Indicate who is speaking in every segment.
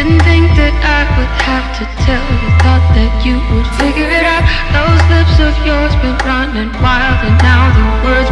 Speaker 1: Didn't think that I would have to tell you. Thought that you would figure it out. Those lips of yours been running wild, and now the words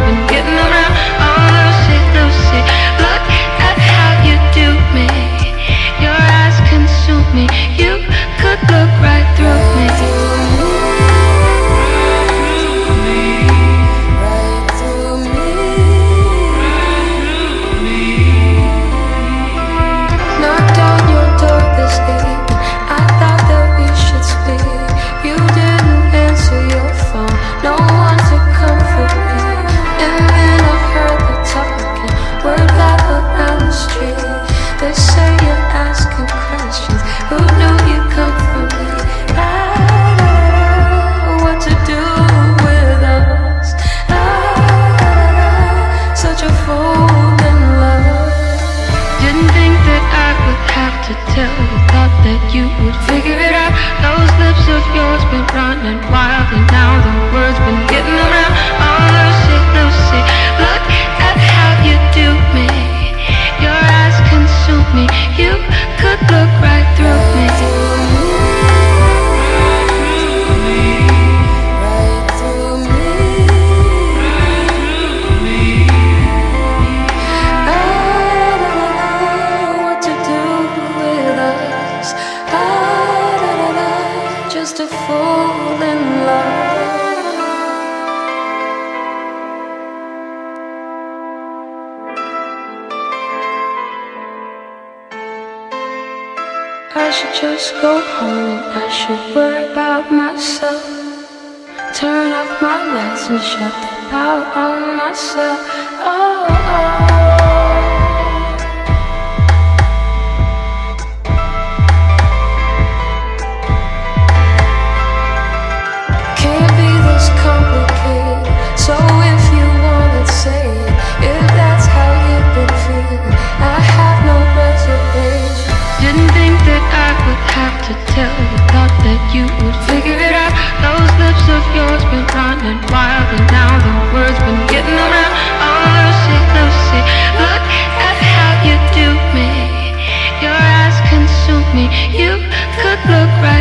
Speaker 2: to
Speaker 1: tell you. Thought that you would figure it out. Those lips of yours been running wild,
Speaker 2: I fall in love. I should just go home. I should worry about myself. Turn off my lights and shut the power on myself. me, you could look right.